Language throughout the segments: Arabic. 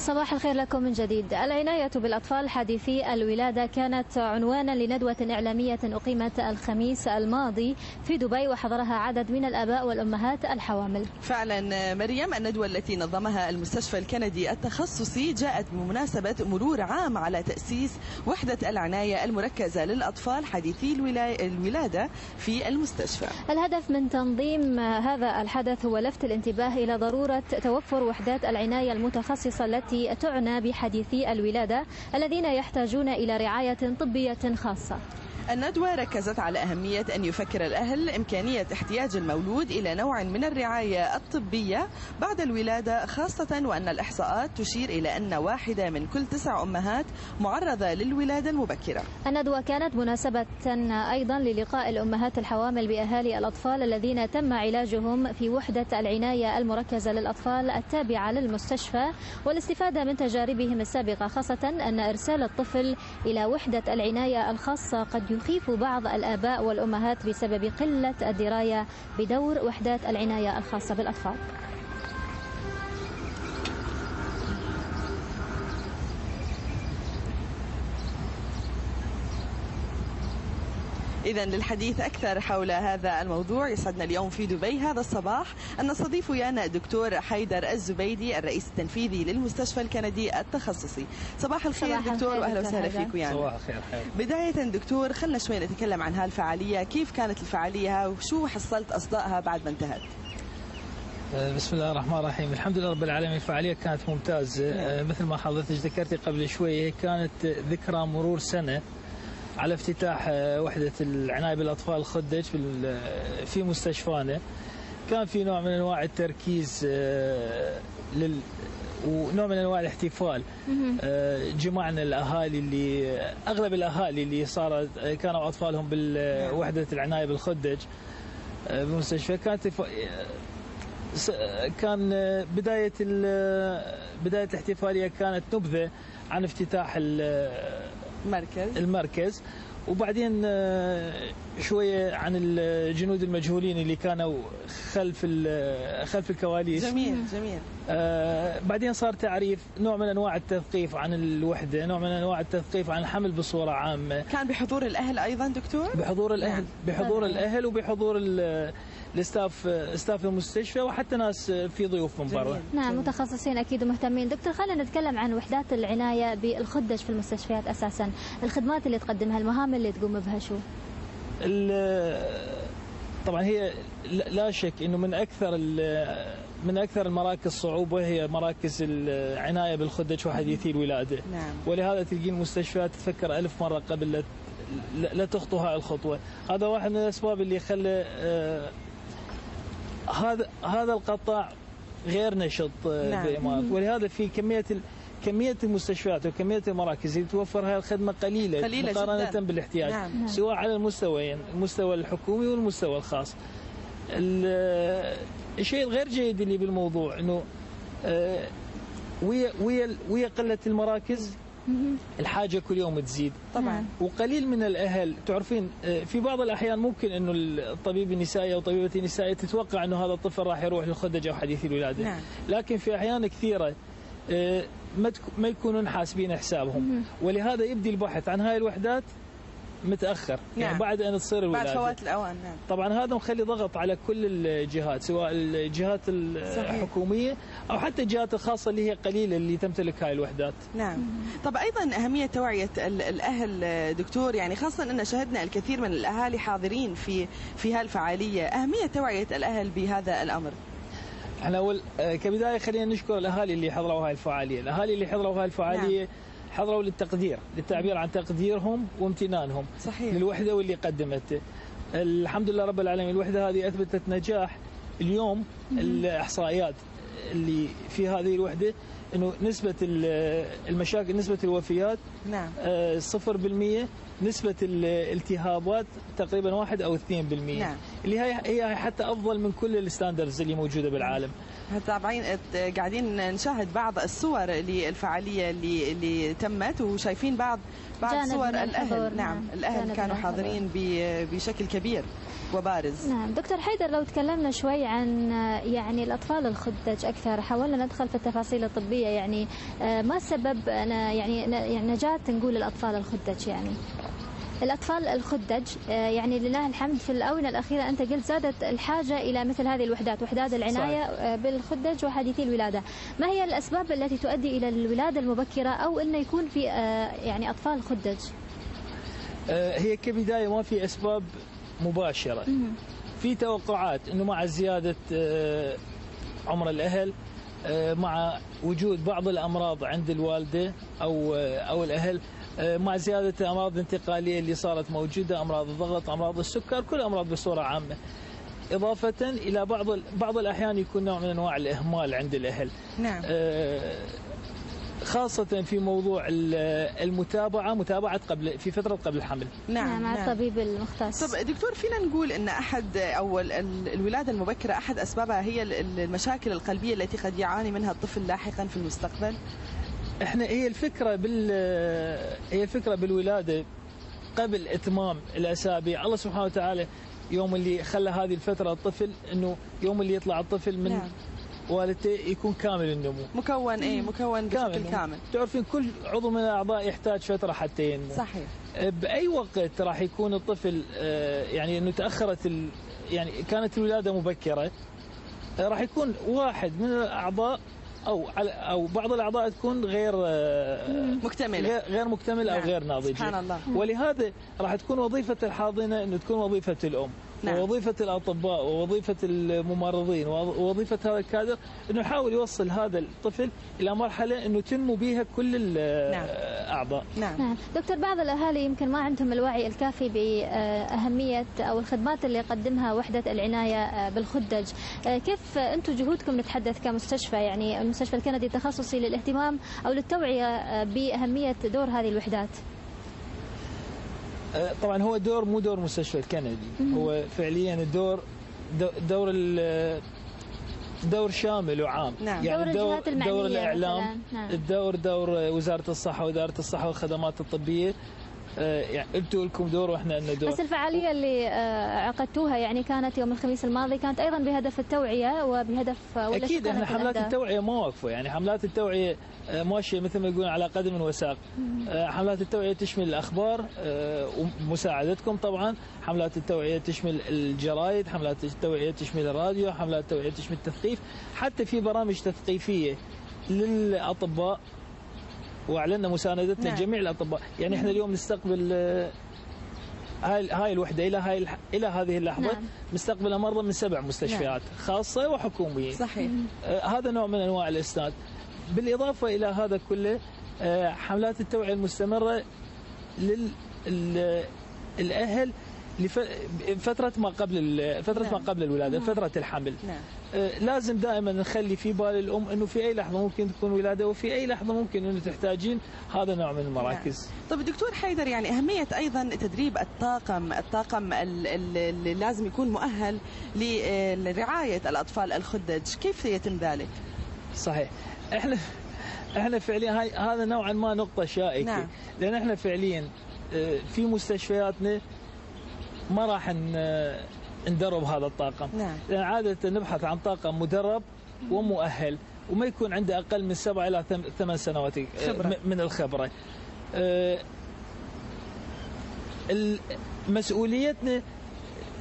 صباح الخير لكم من جديد. العناية بالأطفال حديثي الولادة كانت عنوانا لندوة إعلامية أقيمت الخميس الماضي في دبي وحضرها عدد من الآباء والأمهات الحوامل. فعلا مريم الندوة التي نظمها المستشفى الكندي التخصصي جاءت بمناسبة مرور عام على تأسيس وحدة العناية المركزة للأطفال حديثي الولادة في المستشفى. الهدف من تنظيم هذا الحدث هو لفت الانتباه إلى ضرورة توفر وحدات العناية المتخصصة التي التي تعنى بحديثي الولادة الذين يحتاجون إلى رعاية طبية خاصة. الندوة ركزت على أهمية أن يفكر الأهل إمكانية احتياج المولود إلى نوع من الرعاية الطبية بعد الولادة خاصة وأن الإحصاءات تشير إلى أن واحدة من كل تسع أمهات معرضة للولادة المبكرة. الندوة كانت مناسبة أيضا للقاء الأمهات الحوامل بأهالي الأطفال الذين تم علاجهم في وحدة العناية المركزة للأطفال التابعة للمستشفى والاستفادة من تجاربهم السابقة خاصة أن إرسال الطفل إلى وحدة العناية الخاصة قد يخيف بعض الآباء والأمهات بسبب قلة الدراية بدور وحدات العناية الخاصة بالأطفال. إذا للحديث أكثر حول هذا الموضوع يسعدنا اليوم في دبي هذا الصباح. أن نستضيف ويانا الدكتور حيدر الزبيدي الرئيس التنفيذي للمستشفى الكندي التخصصي. صباح الخير صباح دكتور وأهلا وسهلا فيك ويانا. صباح الخير بداية دكتور خلنا شوي نتكلم عن هالفعالية كيف كانت الفعالية وشو حصلت أصدائها بعد ما انتهت؟ أه، بسم الله الرحمن الرحيم. الحمد لله رب العالمين. الفعالية كانت ممتازة. نعم. أه، مثل ما حضرتك ذكرتي قبل شوية كانت ذكرى مرور سنة. على افتتاح آه، وحدة العناية بالأطفال الخدج في مستشفانا كان في نوع من أنواع التركيز آه، لل ونوع من أنواع الاحتفال. آه، جمعنا الأهالي اللي أغلب الأهالي اللي صارت كانوا أطفالهم بالوحده العناية بالخدج بالمستشفى. كانت كان بداية بداية الاحتفالية كانت نبذة عن افتتاح المركز. المركز. وبعدين آه، شوية عن الجنود المجهولين اللي كانوا خلف خلف الكواليس. جميل جميل. آه بعدين صار تعريف نوع من أنواع التثقيف عن الوحدة نوع من أنواع التثقيف عن الحمل بصورة عامة. كان بحضور الأهل أيضا دكتور؟ بحضور الأهل نعم. بحضور الأهل وبحضور الاستاف استاف المستشفى وحتى ناس في ضيوف من برا. نعم متخصصين أكيد ومهتمين. دكتور خلينا نتكلم عن وحدات العناية بالخدج في المستشفيات أساسا. الخدمات اللي تقدمها المهام اللي تقوم بها شو؟ طبعا هي لا شك إنه من أكثر من أكثر المراكز صعوبة هي مراكز العناية بالخدج وحديثي الولاده نعم. ولهذا تلقين المستشفيات تفكر ألف مرة قبل لا تخطو هاي الخطوة. هذا واحد من الأسباب اللي خلى آه، هذا هذا القطاع غير نشط آه، نعم. الامارات ولهذا في كمية كمية المستشفيات وكمية المراكز اللي توفر هاي الخدمة قليلة, قليلة مقارنة جداً. بالاحتياج نعم. سواء على المستويين المستوى الحكومي والمستوى الخاص. الشيء الغير جيد اللي بالموضوع إنه آه، ويا ويا ويا قلة المراكز الحاجة كل يوم تزيد. طبعا. وقليل من الأهل. تعرفين آه، في بعض الأحيان ممكن إنه الطبيب النسائي أو طبيبة النسائية تتوقع إنه هذا الطفل راح يروح للخدج أو حديث الولادة. نعم. لكن في أحيان كثيرة ما يكونون حاسبين حسابهم. ولهذا يبدي البحث عن هاي الوحدات متأخر. يعني نعم. يعني بعد أن تصير الولاده بعد فوات الأوان نعم. طبعا هذا مخلي ضغط على كل الجهات سواء الجهات الحكومية أو حتى الجهات الخاصة اللي هي قليلة اللي تمتلك هاي الوحدات. نعم. طب أيضا أهمية توعية الأهل دكتور يعني خاصة أن شهدنا الكثير من الأهالي حاضرين في في هالفعالية. أهمية توعية الأهل بهذا الأمر؟ إحنا أول آه، كبداية خلينا نشكر الأهالي اللي حضروا هاي الفعالية، الأهالي اللي حضروا هاي الفعالية نعم. حضروا للتقدير للتعبير عن تقديرهم وامتنانهم صحيح. للوحدة واللي قدمته الحمد لله رب العالمين الوحدة هذه أثبتت نجاح اليوم الإحصائيات اللي في هذه الوحدة إنه نسبة المشاكل نسبة الوفيات نعم 0% آه، نسبة الالتهابات تقريبا 1 أو 2% نعم. اللي هي هي حتى أفضل من كل الستاندرز اللي موجودة بالعالم. تابعين قاعدين نشاهد بعض الصور للفعاليه اللي اللي تمت وشايفين بعض بعض صور الأهل. نعم نعم. الأهل كانوا. حاضرين ب- بشكل كبير وبارز. نعم. دكتور حيدر لو تكلمنا شوي عن يعني الأطفال الخدج أكثر حاولنا ندخل في التفاصيل الطبية يعني آه، ما سبب أنا يعني يعني نجاة نقول الأطفال الخدج يعني؟ الأطفال الخدج آه، يعني لله الحمد في الآونة الأخيرة أنت قلت زادت الحاجة إلى مثل هذه الوحدات وحدات العناية آه، بالخدج وحديثي الولادة. ما هي الأسباب التي تؤدي إلى الولادة المبكرة أو أنه يكون في آه، يعني أطفال خدج؟ هي كبداية ما في أسباب مباشرة. في توقعات إنه مع زيادة آه، عمر الأهل آه، مع وجود بعض الأمراض عند الوالدة أو آه، أو الأهل آه، مع زيادة الامراض الانتقاليه اللي صارت موجودة أمراض الضغط أمراض السكر كل الامراض بصورة عامة. إضافة إلى بعض بعض الأحيان يكون نوع من أنواع الإهمال عند الأهل. نعم. آه، خاصة في موضوع ال- المتابعة متابعة قبل في فترة قبل الحمل. نعم مع الطبيب المختص. طب دكتور فينا نقول إن أحد أو ال- ال- الولادة المبكرة أحد أسبابها هي ال- ال- المشاكل القلبية التي قد يعاني منها الطفل لاحقا في المستقبل؟ إحنا هي الفكرة بال هي الفكرة بالولادة قبل إتمام الأسابيع. الله سبحانه وتعالى يوم اللي خلى هذه الفترة الطفل إنه يوم اللي يطلع الطفل من نعم. والدته يكون كامل النمو. مكون إيه مكون بشكل كامل. كامل. تعرفين كل عضو من الأعضاء يحتاج فترة حتى ينمو. صحيح. بأي وقت راح يكون الطفل آه، يعني إنه تأخرت ال... يعني كانت الولادة مبكرة راح يكون واحد من الأعضاء أو على أو بعض الأعضاء تكون غير آه، مكتملة. غير غير مكتملة أو نعم. غير ناضجة. سبحان الله. ولهذا راح تكون وظيفة الحاضنة إنه تكون وظيفة الأم. نعم. ووظيفة الأطباء ووظيفة الممرضين ووظيفة هذا الكادر إنه يحاول يوصل هذا الطفل إلى مرحلة إنه تنمو بها كل الاعضاء نعم. نعم. دكتور بعض الأهالي يمكن ما عندهم الوعي الكافي بأهمية أو الخدمات اللي يقدمها وحدة العناية بالخدج. آه، كيف أنتم جهودكم نتحدث كمستشفى؟ يعني المستشفى الكندي التخصصي للاهتمام أو للتوعية بأهمية دور هذه الوحدات؟ طبعا هو دور مو دور مستشفى الكندي هو فعليا الدور دو- دور ال- دور شامل وعام نعم. دور الجهات المعنية دور الإعلام. نعم. الدور دور وزارة الصحة واداره الصحة والخدمات الطبية آه، يعني أنتم لكم دور وإحنا لنا دور. بس الفعالية اللي آه، عقدتوها يعني كانت يوم الخميس الماضي كانت أيضا بهدف التوعية وبهدف أكيد إحنا حملات؟ التوعية ما واقفه يعني حملات التوعية آه، ماشية مثل ما يقولون على قدم وساق. آه، حملات التوعية تشمل الأخبار آه، ومساعدتكم طبعا. حملات التوعية تشمل الجرايد حملات التوعية تشمل الراديو حملات التوعية تشمل التثقيف. حتى في برامج تثقيفية للأطباء وأعلنا مساندتنا نعم. لجميع الأطباء. يعني إحنا اليوم نستقبل آه، هاي هاي الوحدة إلى هاي إلى هذه اللحظة نعم. مستقبل مرضى من سبع مستشفيات خاصة وحكومية. صحيح. آه، هذا نوع من أنواع الإسناد. بالإضافة إلى هذا كله آه، حملات التوعية المستمرة لل ال- الأهل لفتره ما قبل فترة نعم. ما قبل الولادة فترة الحمل. نعم. آه، لازم دائما نخلي في بال الأم إنه في أي لحظة ممكن تكون ولادة وفي أي لحظة ممكن إنه تحتاجين هذا نوع من المراكز. طيب دكتور حيدر يعني أهمية أيضا تدريب الطاقم الطاقم ال- ال- اللي لازم يكون مؤهل ل- لرعاية الأطفال الخدج. كيف يتم ذلك؟ صحيح. إحنا إحنا فعليا هاي هذا نوعا ما نقطة شائكة. نعم. لأن إحنا فعليا آه، في مستشفياتنا ما راح ندرب هذا الطاقم. نعم. لأن عادة نبحث عن طاقم مدرب ومؤهل وما يكون عنده أقل من سبع إلى ثم- ثمان سنوات آه، خبرة. من الخبرة. آه، مسؤوليتنا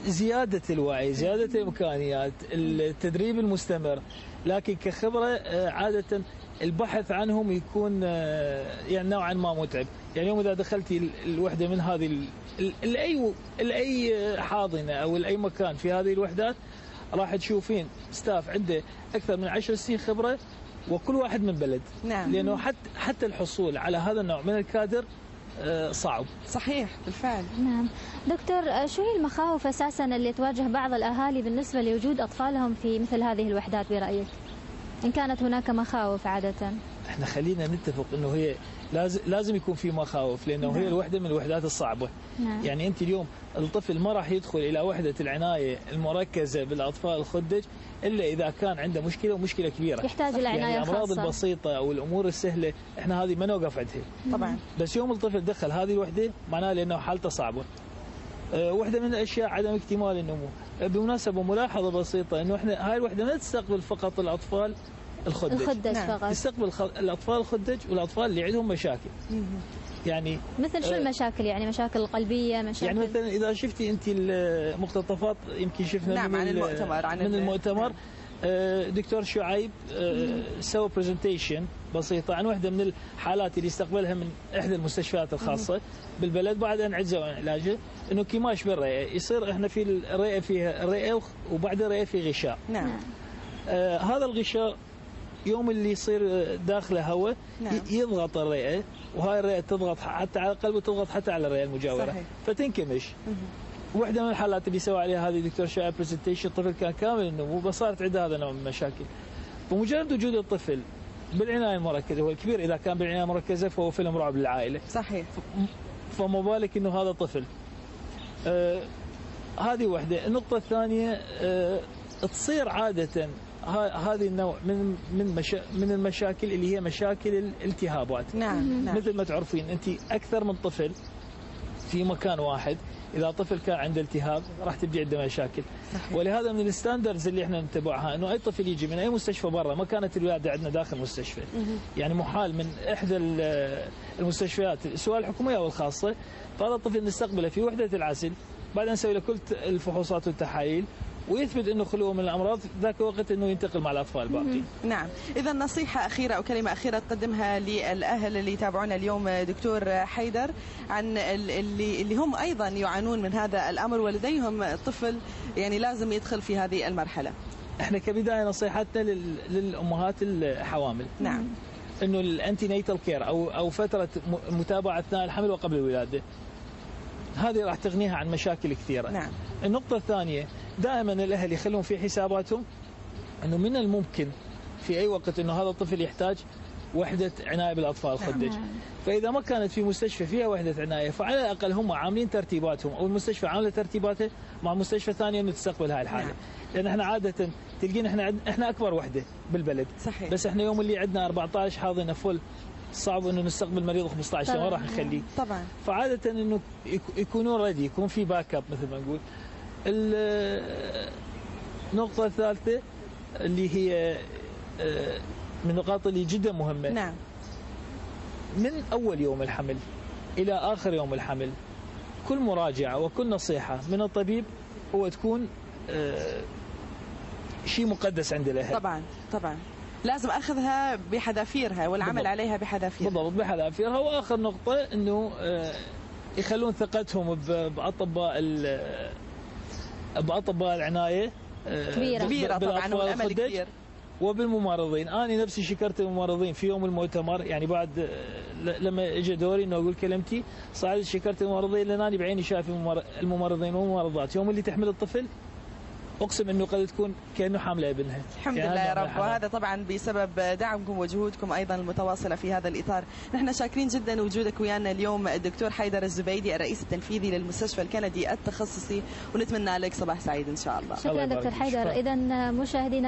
زيادة الوعي زيادة الإمكانيات التدريب المستمر. لكن كخبرة آه، عادة البحث عنهم يكون آه، يعني نوعا ما متعب. يعني يوم إذا دخلتي ال- الوحدة من هذه ال- ال- الأي الأي حاضنة أو الأي مكان في هذه الوحدات راح تشوفين ستاف عنده أكثر من عشر سنين خبرة وكل واحد من بلد. نعم. لأنه حتى حتى الحصول على هذا النوع من الكادر آه، صعب. صحيح بالفعل. نعم. دكتور آه، شو هي المخاوف أساسا اللي تواجه بعض الأهالي بالنسبة لوجود أطفالهم في مثل هذه الوحدات برأيك؟ إن كانت هناك مخاوف عادة. إحنا خلينا نتفق إنه هي لازم لازم يكون في مخاوف لأنه هي نعم. الوحدة من الوحدات الصعبة نعم. يعني أنت اليوم الطفل ما راح يدخل إلى وحدة العناية المركزة بالأطفال الخدج إلا إذا كان عنده مشكلة ومشكلة كبيرة يحتاج إلى عناية يعني الأمراض خاصة. البسيطة أو الأمور السهلة إحنا هذه ما نوقف عندها طبعا بس يوم الطفل دخل هذه الوحدة معناه لأنه حالته صعبة واحدة من الأشياء عدم اكتمال النمو أه، بمناسبة ملاحظة بسيطة أنه إحنا هاي الوحدة ما تستقبل فقط الأطفال الخدج الخدج نعم. فقط تستقبل الأطفال الخدج والأطفال اللي عندهم مشاكل. يعني مثل شو آه. المشاكل يعني مشاكل قلبية مشاكل يعني مثلا إذا شفتي أنت المقتطفات يمكن شفنا نعم، من عن ال- المؤتمر، عن من ال- المؤتمر نعم. دكتور شعيب سوى برزنتيشن بسيطة عن واحدة من الحالات اللي استقبلها من إحدى المستشفيات الخاصة بالبلد بعد أن عجزوا عن علاجه إنه كماش بالرئة يصير إحنا في الرئة فيها الرئة وخ- وبعد الرئة في غشاء نعم. آه هذا الغشاء يوم اللي يصير داخله هواء نعم. يضغط الرئة وهاي الرئة تضغط حتى على القلب وتضغط حتى على الرئة المجاورة صحيح. فتنكمش. واحدة من الحالات اللي سوى عليها هذه دكتور شايب برزنتيشن الطفل كان كامل النمو بس صارت عنده هذا النوع من المشاكل بمجرد وجود الطفل بالعناية المركزه هو الكبير إذا كان بالعناية المركزه فهو فيلم رعب للعائلة. صحيح. فما بالك إنه هذا طفل. آه هذه واحدة النقطة الثانية آه تصير عادة هذه النوع من من مشا من المشاكل اللي هي مشاكل الالتهابات. نعم نعم. مثل ما تعرفين أنت أكثر من طفل في مكان واحد إذا طفل كان عنده التهاب راح تبدي عنده مشاكل صحيح. ولهذا من الستاندردز اللي إحنا نتبعها إنه أي طفل يجي من أي مستشفى برا ما كانت الولادة عندنا داخل المستشفى مهم. يعني محال من إحدى ال- المستشفيات سواء الحكوميه أو الخاصة فهذا الطفل نستقبله في وحدة العزل بعدين نسوي له كل الفحوصات والتحاليل ويثبت إنه خلوه من الأمراض ذاك الوقت إنه ينتقل مع الأطفال الباقيين. نعم إذا نصيحة أخيرة أو كلمة أخيرة تقدمها للأهل اللي يتابعونا اليوم دكتور حيدر عن ال- اللي اللي هم أيضا يعانون من هذا الأمر ولديهم طفل يعني لازم يدخل في هذه المرحلة إحنا كبداية نصيحتنا لل- للأمهات الحوامل نعم إنه ال antenatal care أو أو فترة متابعة أثناء الحمل وقبل الولادة. هذه راح تغنيها عن مشاكل كثيرة. نعم النقطة الثانية دائما الأهل يخلون في حساباتهم أنه من الممكن في أي وقت أنه هذا الطفل يحتاج وحدة عناية بالأطفال الخدج نعم. فإذا ما كانت في مستشفى فيها وحدة عناية فعلى الأقل هم عاملين ترتيباتهم أو المستشفى عاملة ترتيباتها مع مستشفى ثانية أنه تستقبل هاي الحالة نعم. لأن إحنا عادة تلقين إحنا. إحنا أكبر وحدة بالبلد صحيح بس إحنا يوم اللي عندنا 14 حاضنة full صعب إنه نستقبل مريض 15 ما. راح نخليه طبعا فعادة إنه يك- يكونون ready يكون في backup مثل ما نقول. ال- النقطة الثالثة اللي هي آه، من النقاط اللي جدا مهمة. نعم. من أول يوم الحمل إلى آخر يوم الحمل كل مراجعة وكل نصيحة من الطبيب هو تكون آه، شيء مقدس عند الأهل. طبعا طبعا. لازم أخذها بحذافيرها والعمل بالضبط. عليها بحذافيرها. بالضبط بحذافيرها. وآخر نقطة إنه آه، يخلون ثقتهم ب- بأطباء ال- باطباء العناية كبيرة. كبيرة طبعا الخدج كبير. وبالممرضين. أنا نفسي شكرت الممرضين في يوم المؤتمر يعني بعد لما اجى دوري إنه أقول كلمتي صعدت شكرت الممرضين لأن أنا بعيني شايف الممر- الممرضين والممرضات. يوم اللي تحمل الطفل أقسم إنه قد تكون كأنه حاملة ابنها الحمد لله يا رب. وهذا طبعا بسبب دعمكم وجهودكم أيضا المتواصلة في هذا الإطار نحن شاكرين جدا وجودك ويانا اليوم الدكتور حيدر الزبيدي الرئيس التنفيذي للمستشفى الكندي التخصصي ونتمنى لك صباح سعيد إن شاء الله شكرا دكتور. حيدر. إذا مشاهدينا